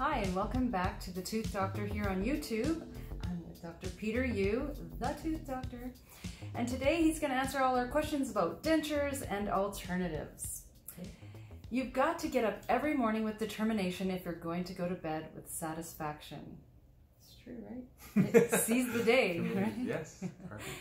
Hi, and welcome back to the Tooth Doctor here on YouTube. I'm with Dr. Peter Yoo, the Tooth Doctor, and today he's going to answer all our questions about dentures and alternatives. You've got to get up every morning with determination if you're going to go to bed with satisfaction. It's true, right? It seize the day, right? Yes, perfect.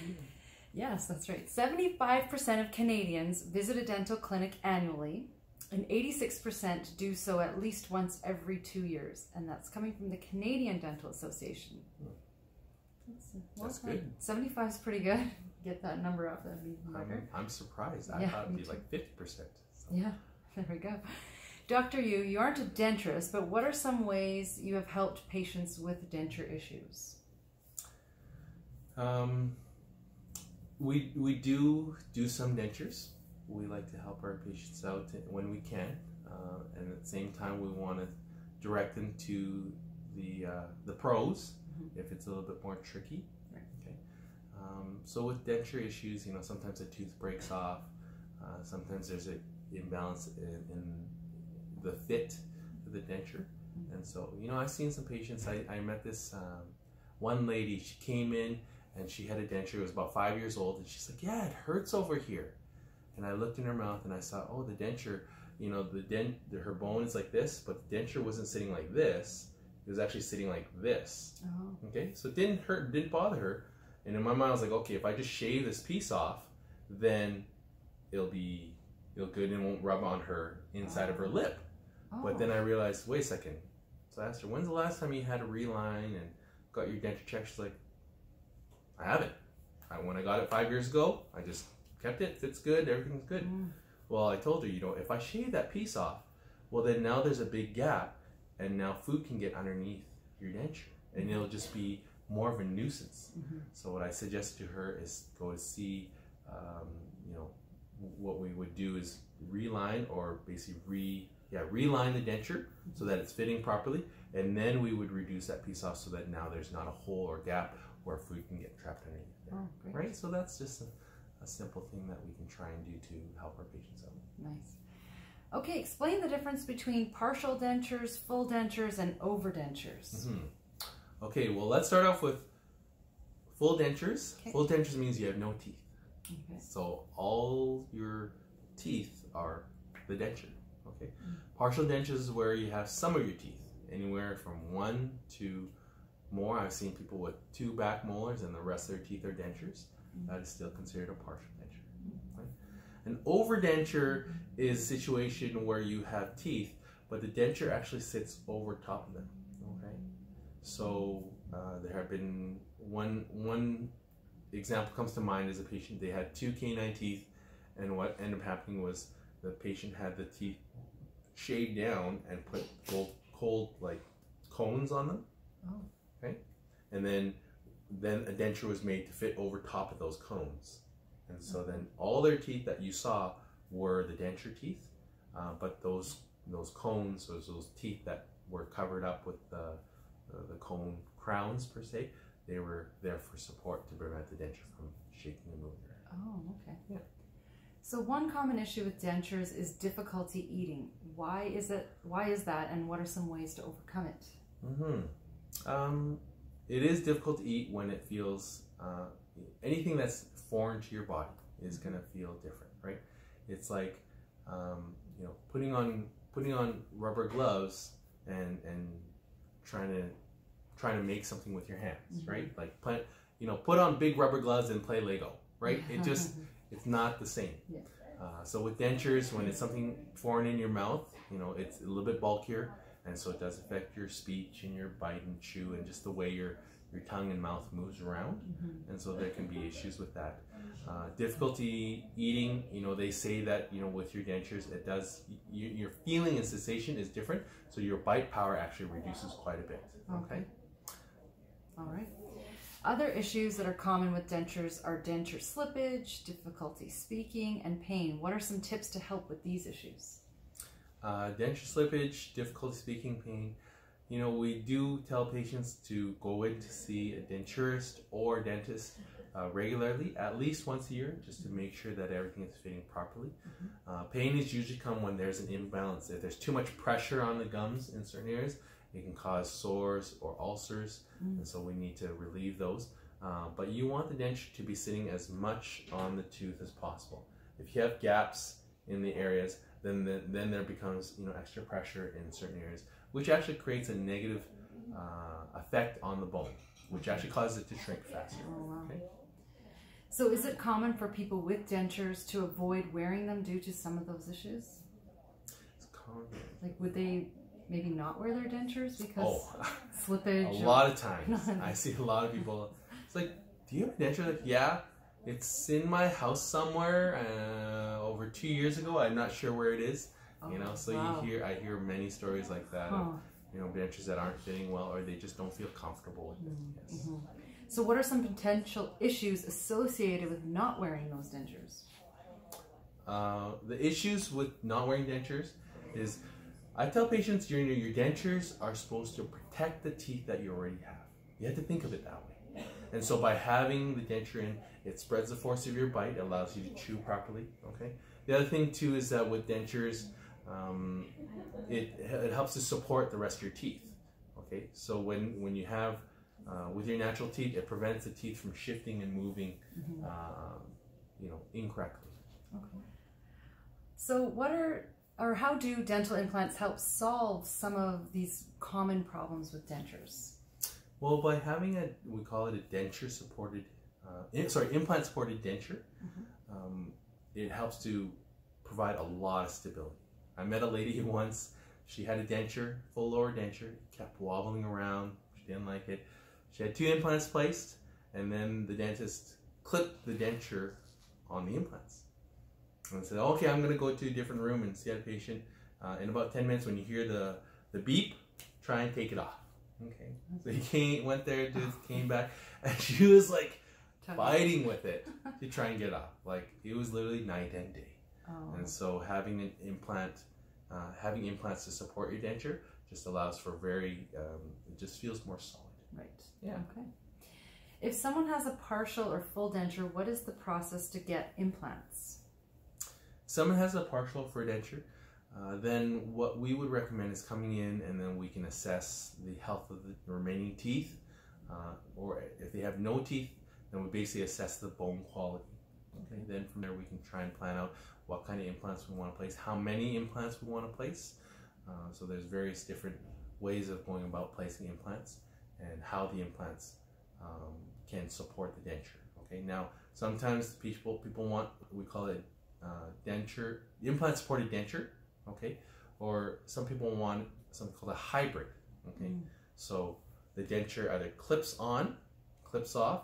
Yes, that's right. 75% of Canadians visit a dental clinic annually, and 86% do so at least once every two years. And that's coming from the Canadian Dental Association. That's, well, That's good. 75 is pretty good. Get that number up, that'd be better. I'm, I'm surprised. I Yeah, thought it'd be too. like 50%. So. Yeah, there we go. Dr. Yoo, you aren't a dentist, but what are some ways you have helped patients with denture issues? Um, we, we do do some dentures. We like to help our patients out when we can. Uh, and at the same time, we want to direct them to the, uh, the pros Mhm. if it's a little bit more tricky. Right. Okay. Um, so with denture issues, you know, sometimes a tooth breaks off. Uh, sometimes there's an imbalance in, in the fit of the denture. Mhm. And so, you know, I've seen some patients. I, I met this um, one lady. She came in and she had a denture. It was about five years old, and she's like, "Yeah, it hurts over here." And I looked in her mouth and I saw, oh, the denture. You know, the dent, the, her bone is like this, but the denture wasn't sitting like this. It was actually sitting like this. Oh, Okay, so it didn't hurt, didn't bother her. And in my mind, I was like, okay, if I just shave this piece off, then it'll be it'll good and won't rub on her inside of her lip. oh. But then I oh. realized, wait a second. So I asked her, when's the last time you had a reline and got your denture checked? She's like, I haven't. I, when I got it five years ago, I just kept it. Fits good. Everything's good. Mm. Well, I told her, you know, if I shave that piece off, well, then now there's a big gap, and now food can get underneath your denture, and it'll just be more of a nuisance. Mhm. So what I suggested to her is go to see, um, you know, what we would do is reline or basically re yeah reline the denture so that it's fitting properly, and then we would reduce that piece off so that now there's not a hole or gap where food can get trapped underneath there. Oh. Right. So that's just a simple thing that we can try and do to help our patients out. Nice. Okay, explain the difference between partial dentures, full dentures, and overdentures. Mhm. Okay, well, let's start off with full dentures. Okay. Full dentures means you have no teeth. Okay. So all your teeth are the denture. Okay. Mm. Partial dentures is where you have some of your teeth, anywhere from one to more. I've seen people with two back molars and the rest of their teeth are dentures. That is still considered a partial denture. Right? An overdenture is a situation where you have teeth, but the denture actually sits over top of them. Okay. So uh, there have been one one example comes to mind is a patient they had two canine teeth, and what ended up happening was the patient had the teeth shaved down and put cold, cold like cones on them. Oh. Okay, and then then a denture was made to fit over top of those cones, and so then all their teeth that you saw were the denture teeth, uh, but those those cones, those those teeth that were covered up with the the, the cone crowns per se, they were there for support to prevent the denture from shaking and moving around. Oh, okay. Yeah. So one common issue with dentures is difficulty eating. Why is it? Why is that? And what are some ways to overcome it? Mm-hmm. Um, it is difficult to eat when it feels uh, anything that's foreign to your body is going to feel different, right? It's like um, you know putting on putting on rubber gloves and and trying to trying to make something with your hands, Mhm. right? Like play, you know, put on big rubber gloves and play Lego, right? It just it's not the same. Yeah. Uh, so with dentures, when it's something foreign in your mouth, you know, it's a little bit bulkier, and so it does affect your speech and your bite and chew and just the way your your tongue and mouth moves around, Mhm. and so there can be issues with that. Uh, difficulty eating, you know, they say that you know with your dentures, it does y your feeling and sensation is different, so your bite power actually reduces quite a bit. Okay. All right. Other issues that are common with dentures are denture slippage, difficulty speaking, and pain. What are some tips to help with these issues? Uh, denture slippage, difficulty speaking, pain. You know, we do tell patients to go in to see a denturist or dentist uh, regularly, at least once a year, just to make sure that everything is fitting properly. Uh, pain is usually come when there's an imbalance. If there's too much pressure on the gums in certain areas, It can cause sores or ulcers, Mm. and so we need to relieve those. Uh, but you want the denture to be sitting as much on the tooth as possible. If you have gaps in the areas, then the, then there becomes you know extra pressure in certain areas, which actually creates a negative uh, effect on the bone, which actually causes it to shrink faster. Oh, wow. Okay. So is it common for people with dentures to avoid wearing them due to some of those issues? It's common. Like would they maybe not wear their dentures because Oh, slippage? a lot of times I see a lot of people. It's like, do you have a denture? Like, yeah, it's in my house somewhere. Uh, over two years ago, I'm not sure where it is. Oh, You know, so wow. you hear I hear many stories like that. Huh. Of, you know, dentures that aren't fitting well, or they just don't feel comfortable with it. Yes. Mhm. So what are some potential issues associated with not wearing those dentures? Uh, the issues with not wearing dentures is I tell patients your your dentures are supposed to protect the teeth that you already have. You have to think of it that way. And so by having the denture in, it spreads the force of your bite, it allows you to chew properly. Okay. The other thing too is that with dentures, um, it it helps to support the rest of your teeth. Okay. So when when you have uh, with your natural teeth, it prevents the teeth from shifting and moving, Mhm. uh, you know, incorrectly. Okay. So what are or how do dental implants help solve some of these common problems with dentures? Well, by having a, we call it a denture supported, uh, in- sorry, implant supported denture, um, it helps to provide a lot of stability. I met a lady once, she had a denture, full lower denture, kept wobbling around, she didn't like it. She had two implants placed, and then the dentist clipped the denture on the implants. And said, okay, I'm going to go to a different room and see that patient. Uh, in about 10 minutes, when you hear the, the beep, try and take it off. Okay. So he came, went there, did, came back, and she was like fighting with it to try and get off. Like it was literally night and day. Oh, And so having an implant, uh, having implants to support your denture just allows for very, um, it just feels more solid. right. Yeah. Okay. If someone has a partial or full denture, what is the process to get implants? someone has a partial for denture, uh, then what we would recommend is coming in and then we can assess the health of the remaining teeth. Uh, or if they have no teeth, then we basically assess the bone quality. Okay, then from there we can try and plan out what kind of implants we want to place, how many implants we want to place. Uh, so there's various different ways of going about placing implants and how the implants um, can support the denture. Okay, now sometimes people people want we call it uh, denture implant supported denture. Okay, or some people want something called a hybrid. Okay, Mm. so the denture either clips on, clips off.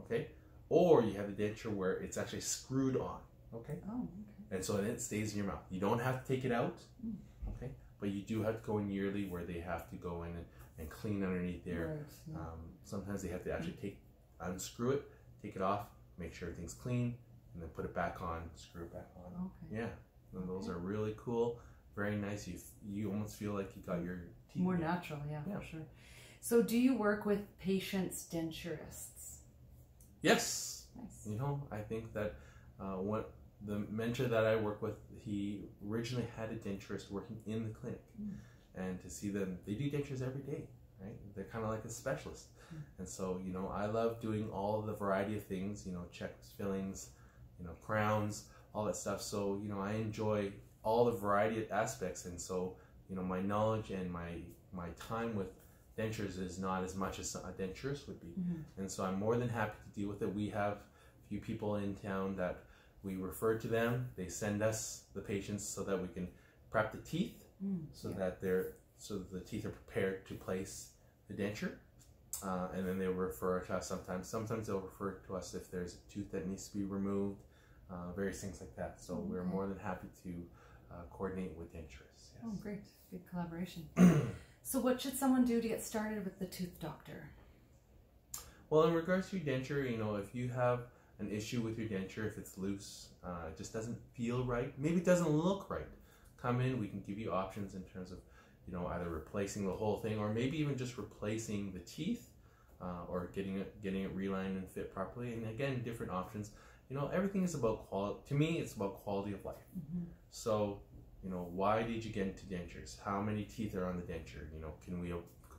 Okay, or you have the denture where it's actually screwed on. Okay. Oh, okay. And so then it stays in your mouth. You don't have to take it out, Mm. okay? But you do have to go in yearly where they have to go in and, and clean underneath there. Right. Um, sometimes they have to actually take, unscrew it, take it off, make sure everything's clean, and then put it back on, screw it back on. okay. Yeah, and those are really cool, very nice. You you almost feel like you got your teeth. More natural, yeah, Yeah. for sure. So do you work with patients denturists? Yes, Nice. You know, I think that uh, what the mentor that I work with, he originally had a denturist working in the clinic, Mm. and to see them, they do dentures every day, right? They're kind of like a specialist, Mm. and so you know, I love doing all of the variety of things, you know, checks, fillings, you know, crowns, all that stuff. So you know, I enjoy all the variety of aspects, and so you know, my knowledge and my my time with dentures is not as much as a denturist would be. Mhm. And so I'm more than happy to deal with it. We have a few people in town that we refer to them. They send us the patients so that we can prep the teeth Mm, so yeah. that they're so that the teeth are prepared to place the denture. Uh, and then they'll refer to us sometimes. Sometimes they'll refer to us if there's a tooth that needs to be removed, uh, various things like that. So we're more than happy to uh, coordinate with denturists. Oh, great. Good collaboration. So what should someone do to get started with the tooth doctor? Well, in regards to your denture, you know, if you have an issue with your denture, if it's loose, uh, it just doesn't feel right, maybe it doesn't look right, come in. We can give you options in terms of, you know, either replacing the whole thing or maybe even just replacing the teeth, uh, or getting it getting it relined and fit properly. And again, different options. You know, everything is about quality. To me, it's about quality of life. Mhm. So, you know, why did you get into dentures? How many teeth are on the denture? You know, can we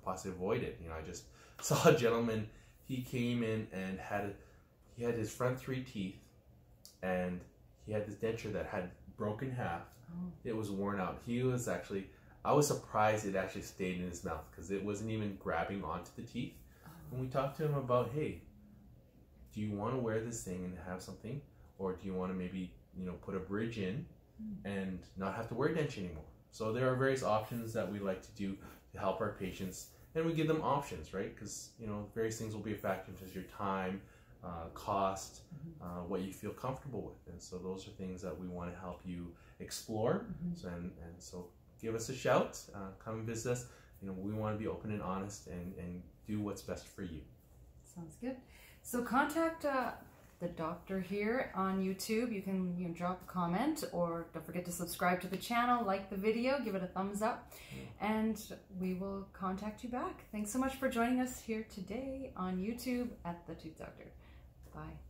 possibly avoid it? You know, I just saw a gentleman. He came in and had he had his front three teeth, and he had this denture that had broken half. Oh. It was worn out. He was actually. I was surprised it actually stayed in his mouth because it wasn't even grabbing onto the teeth. And we talked to him about, hey, do you want to wear this thing and have something, or do you want to maybe you know put a bridge in and not have to wear denture anymore? So there are various options that we like to do to help our patients, and we give them options, right? Because you know various things will be a factor such as your time, uh, cost, uh, what you feel comfortable with, and so those are things that we want to help you explore. Mhm. So, and, and so give us a shout, uh, come and visit us. You know we want to be open and honest and, and do what's best for you. Sounds good. So contact uh, the doctor here on YouTube. You can you know, drop a comment or don't forget to subscribe to the channel, like the video, give it a thumbs up, and we will contact you back. Thanks so much for joining us here today on YouTube at the Tooth Doctor. Bye. Bye.